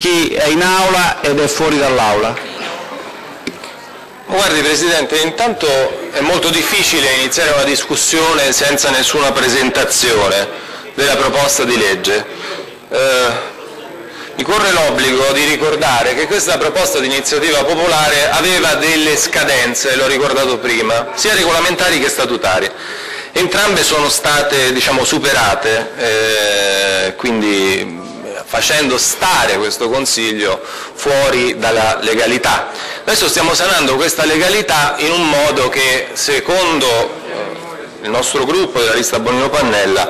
chi è in aula ed è fuori dall'aula. Guardi Presidente, intanto è molto difficile iniziare una discussione senza nessuna presentazione della proposta di legge. Eh, mi corre l'obbligo di ricordare che questa proposta di iniziativa popolare aveva delle scadenze, l'ho ricordato prima, sia regolamentari che statutarie. Entrambe sono state diciamo, superate, eh, quindi facendo stare questo Consiglio fuori dalla legalità. Adesso stiamo sanando questa legalità in un modo che, secondo eh, il nostro gruppo della lista Bonino Pannella,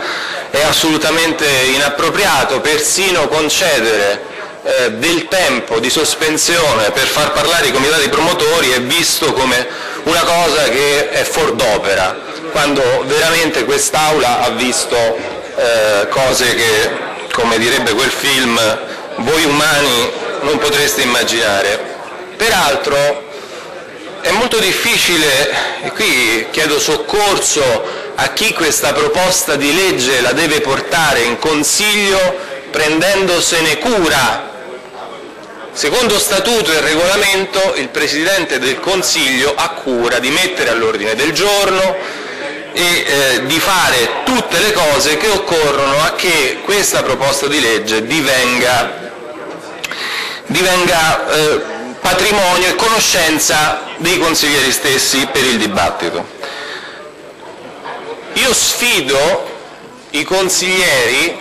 è assolutamente inappropriato persino concedere eh, del tempo di sospensione per far parlare i comitati promotori è visto come una cosa che è fuor d'opera, quando veramente quest'Aula ha visto eh, cose che come direbbe quel film, voi umani non potreste immaginare. Peraltro è molto difficile, e qui chiedo soccorso a chi questa proposta di legge la deve portare in Consiglio prendendosene cura. Secondo statuto e regolamento il Presidente del Consiglio ha cura di mettere all'ordine del giorno e eh, di fare tutte le cose che occorrono a che questa proposta di legge divenga, divenga eh, patrimonio e conoscenza dei consiglieri stessi per il dibattito. Io sfido i consiglieri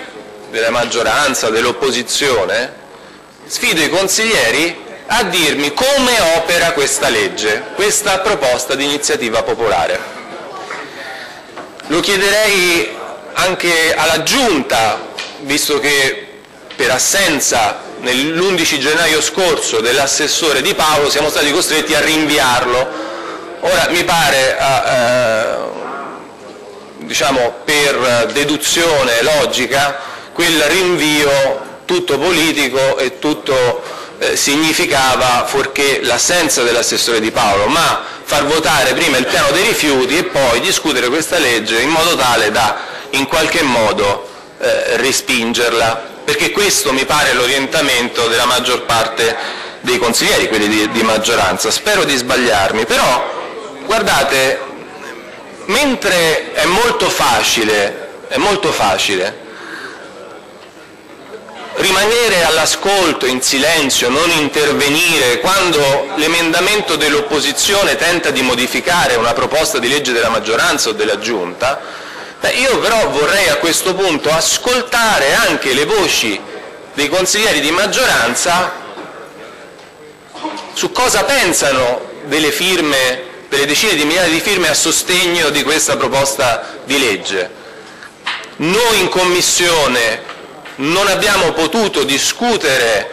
della maggioranza, dell'opposizione, sfido i consiglieri a dirmi come opera questa legge, questa proposta di iniziativa popolare. Lo chiederei anche alla Giunta, visto che per assenza l'11 gennaio scorso dell'assessore Di Paolo siamo stati costretti a rinviarlo. Ora mi pare, eh, diciamo, per deduzione logica, quel rinvio tutto politico e tutto eh, significava, fuorché l'assenza dell'assessore Di Paolo, ma far votare prima il piano dei rifiuti e poi discutere questa legge in modo tale da in qualche modo eh, respingerla, perché questo mi pare l'orientamento della maggior parte dei consiglieri, quelli di, di maggioranza. Spero di sbagliarmi, però guardate, mentre è molto facile, è molto facile rimanere all'ascolto in silenzio, non intervenire quando l'emendamento dell'opposizione tenta di modificare una proposta di legge della maggioranza o della Giunta, io però vorrei a questo punto ascoltare anche le voci dei consiglieri di maggioranza su cosa pensano delle firme, delle decine di migliaia di firme a sostegno di questa proposta di legge. Noi in Commissione non abbiamo potuto discutere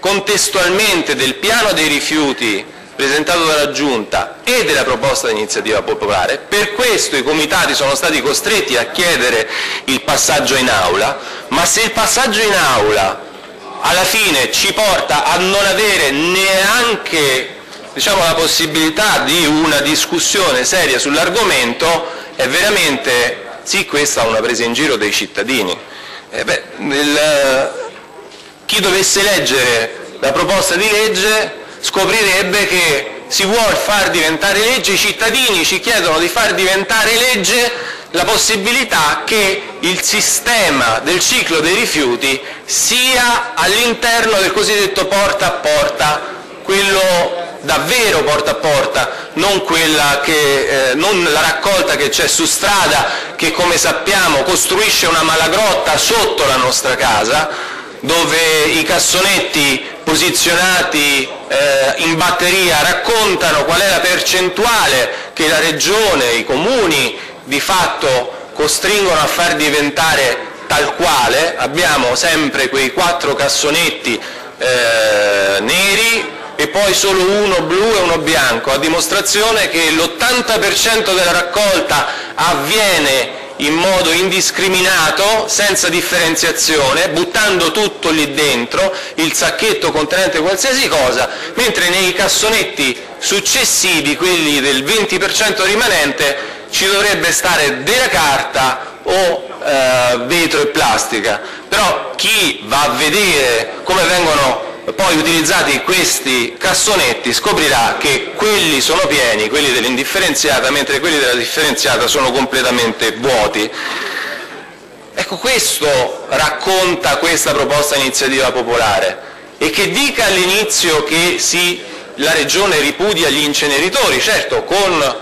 contestualmente del piano dei rifiuti presentato dalla Giunta e della proposta di iniziativa popolare, per questo i comitati sono stati costretti a chiedere il passaggio in aula, ma se il passaggio in aula alla fine ci porta a non avere neanche diciamo, la possibilità di una discussione seria sull'argomento, è veramente sì questa una presa in giro dei cittadini. Eh beh, nel, chi dovesse leggere la proposta di legge scoprirebbe che si vuole far diventare legge, i cittadini ci chiedono di far diventare legge la possibilità che il sistema del ciclo dei rifiuti sia all'interno del cosiddetto porta a porta, quello davvero porta a porta, non, che, eh, non la raccolta che c'è su strada che come sappiamo costruisce una malagrotta sotto la nostra casa dove i cassonetti posizionati eh, in batteria raccontano qual è la percentuale che la Regione, i Comuni di fatto costringono a far diventare tal quale, abbiamo sempre quei quattro cassonetti eh, neri e poi solo uno blu e uno bianco, a dimostrazione che l'80% della raccolta avviene in modo indiscriminato, senza differenziazione, buttando tutto lì dentro, il sacchetto contenente qualsiasi cosa, mentre nei cassonetti successivi, quelli del 20% rimanente, ci dovrebbe stare della carta o eh, vetro e plastica. Però chi va a vedere come vengono poi utilizzati questi cassonetti scoprirà che quelli sono pieni, quelli dell'indifferenziata, mentre quelli della differenziata sono completamente vuoti. Ecco, questo racconta questa proposta iniziativa popolare e che dica all'inizio che sì, la Regione ripudia gli inceneritori, certo con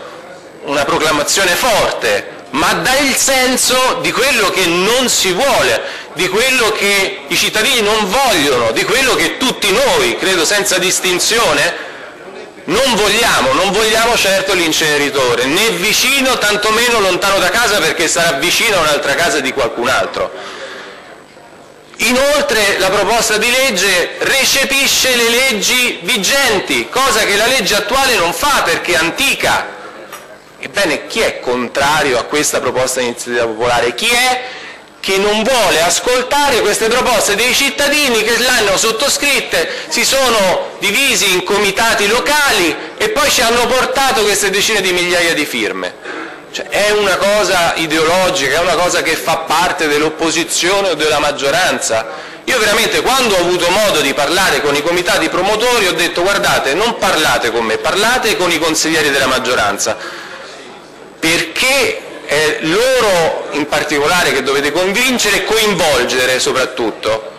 una proclamazione forte, ma dà il senso di quello che non si vuole, di quello che i cittadini non vogliono, di quello che tutti noi, credo senza distinzione, non vogliamo. Non vogliamo certo l'inceneritore, né vicino, tantomeno lontano da casa perché sarà vicino a un'altra casa di qualcun altro. Inoltre la proposta di legge recepisce le leggi vigenti, cosa che la legge attuale non fa perché è antica. Ebbene, chi è contrario a questa proposta di iniziativa popolare? Chi è che non vuole ascoltare queste proposte dei cittadini che l'hanno sottoscritte, si sono divisi in comitati locali e poi ci hanno portato queste decine di migliaia di firme. Cioè, è una cosa ideologica, è una cosa che fa parte dell'opposizione o della maggioranza. Io veramente quando ho avuto modo di parlare con i comitati promotori ho detto guardate non parlate con me, parlate con i consiglieri della maggioranza, perché è loro in particolare che dovete convincere e coinvolgere soprattutto.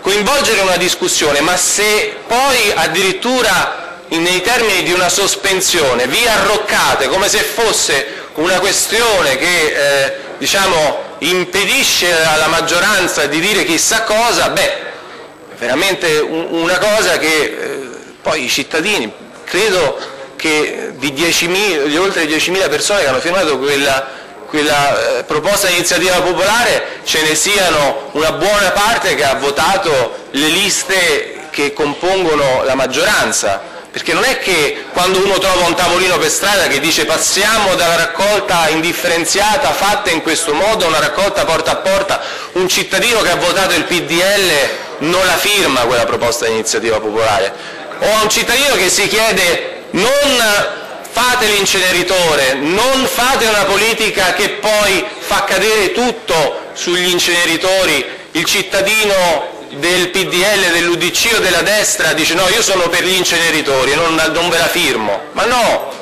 Coinvolgere una discussione, ma se poi addirittura nei termini di una sospensione vi arroccate come se fosse una questione che eh, diciamo, impedisce alla maggioranza di dire chissà cosa, beh, è veramente una cosa che eh, poi i cittadini, credo che di 10.000, di oltre 10.000 persone che hanno firmato quella, quella eh, proposta di iniziativa popolare ce ne siano una buona parte che ha votato le liste che compongono la maggioranza. Perché non è che quando uno trova un tavolino per strada che dice passiamo dalla raccolta indifferenziata fatta in questo modo a una raccolta porta a porta, un cittadino che ha votato il PDL non la firma quella proposta di iniziativa popolare, o a un cittadino che si chiede non fate l'inceneritore, non fate una politica che poi fa cadere tutto sugli inceneritori, il cittadino del PDL, dell'UDC o della destra dice no, io sono per gli inceneritori, non, non ve la firmo. Ma no,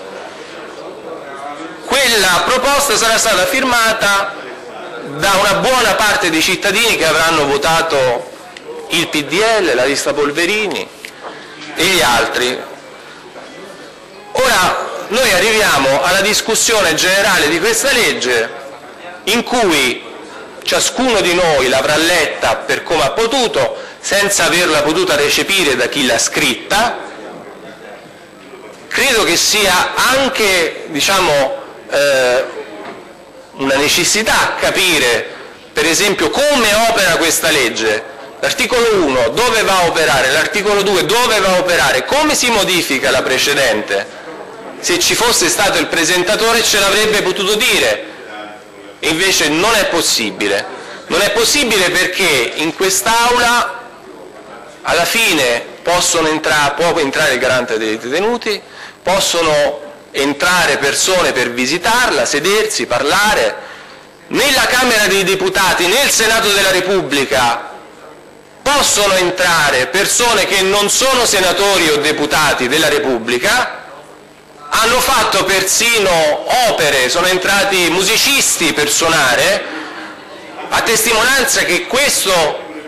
quella proposta sarà stata firmata da una buona parte dei cittadini che avranno votato il PDL, la lista Polverini e gli altri. Ora noi arriviamo alla discussione generale di questa legge in cui ciascuno di noi l'avrà letta per come ha potuto, senza averla potuta recepire da chi l'ha scritta. Credo che sia anche diciamo, eh, una necessità capire, per esempio, come opera questa legge. L'articolo 1 dove va a operare, l'articolo 2 dove va a operare, come si modifica la precedente se ci fosse stato il presentatore ce l'avrebbe potuto dire, invece non è possibile. Non è possibile perché in quest'Aula alla fine entrare, può entrare il garante dei detenuti, possono entrare persone per visitarla, sedersi, parlare. Nella Camera dei Deputati, nel Senato della Repubblica possono entrare persone che non sono senatori o deputati della Repubblica, hanno fatto persino opere, sono entrati musicisti per suonare, a testimonianza che questo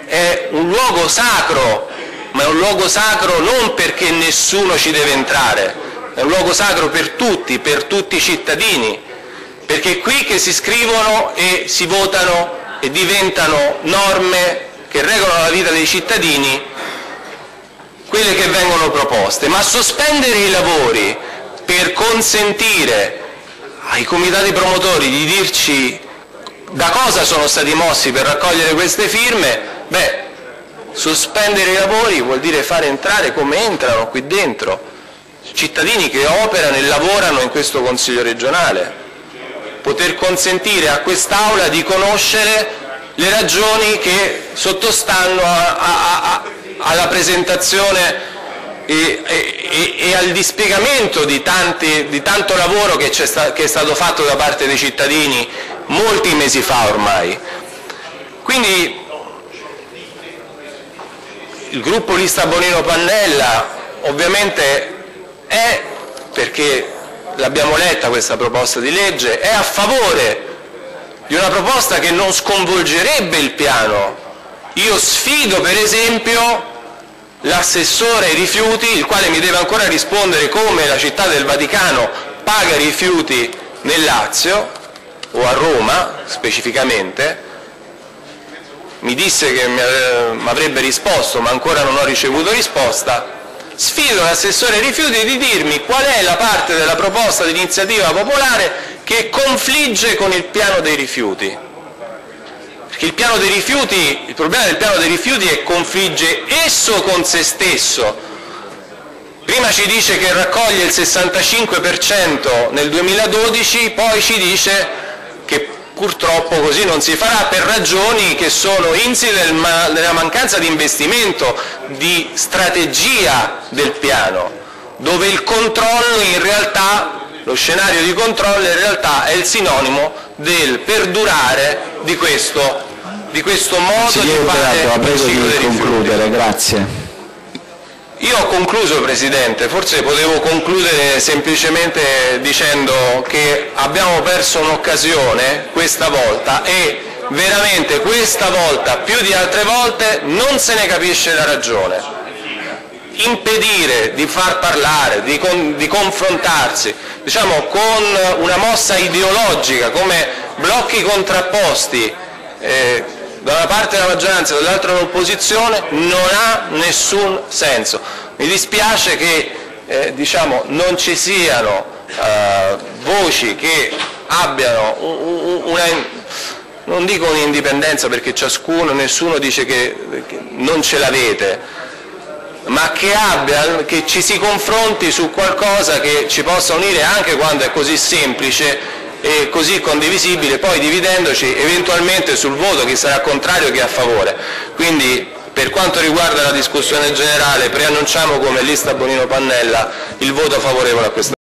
è un luogo sacro, ma è un luogo sacro non perché nessuno ci deve entrare, è un luogo sacro per tutti, per tutti i cittadini, perché è qui che si scrivono e si votano e diventano norme che regolano la vita dei cittadini quelle che vengono proposte, ma sospendere i lavori per consentire ai comitati promotori di dirci da cosa sono stati mossi per raccogliere queste firme, beh, sospendere i lavori vuol dire fare entrare come entrano qui dentro cittadini che operano e lavorano in questo Consiglio regionale, poter consentire a quest'Aula di conoscere le ragioni che sottostanno a, a, a, alla presentazione e, e, e al dispiegamento di, tanti, di tanto lavoro che, sta, che è stato fatto da parte dei cittadini molti mesi fa ormai. Quindi il gruppo Lista Bonino Pannella ovviamente è, perché l'abbiamo letta questa proposta di legge, è a favore di una proposta che non sconvolgerebbe il piano. Io sfido per esempio l'assessore ai rifiuti, il quale mi deve ancora rispondere come la città del Vaticano paga i rifiuti nel Lazio, o a Roma specificamente, mi disse che mi avrebbe risposto ma ancora non ho ricevuto risposta, sfido l'assessore ai rifiuti di dirmi qual è la parte della proposta di iniziativa popolare che confligge con il piano dei rifiuti. Il, piano dei rifiuti, il problema del piano dei rifiuti è confligge esso con se stesso. Prima ci dice che raccoglie il 65% nel 2012, poi ci dice che purtroppo così non si farà per ragioni che sono insite nella mancanza di investimento, di strategia del piano, dove il controllo in realtà lo scenario di controllo in realtà è il sinonimo del perdurare di questo, di questo modo Consigliere di fare Beato, la dei di concludere, grazie. Io ho concluso, Presidente, forse potevo concludere semplicemente dicendo che abbiamo perso un'occasione questa volta e veramente questa volta, più di altre volte, non se ne capisce la ragione impedire di far parlare, di, con, di confrontarsi diciamo, con una mossa ideologica come blocchi contrapposti eh, da una parte della maggioranza e dall'altra dell'opposizione non ha nessun senso. Mi dispiace che eh, diciamo, non ci siano eh, voci che abbiano una, non dico un'indipendenza perché ciascuno, nessuno dice che, che non ce l'avete, ma che, abbia, che ci si confronti su qualcosa che ci possa unire anche quando è così semplice e così condivisibile, poi dividendoci eventualmente sul voto chi sarà contrario e chi a favore. Quindi per quanto riguarda la discussione generale preannunciamo come lista Bonino Pannella il voto favorevole a questa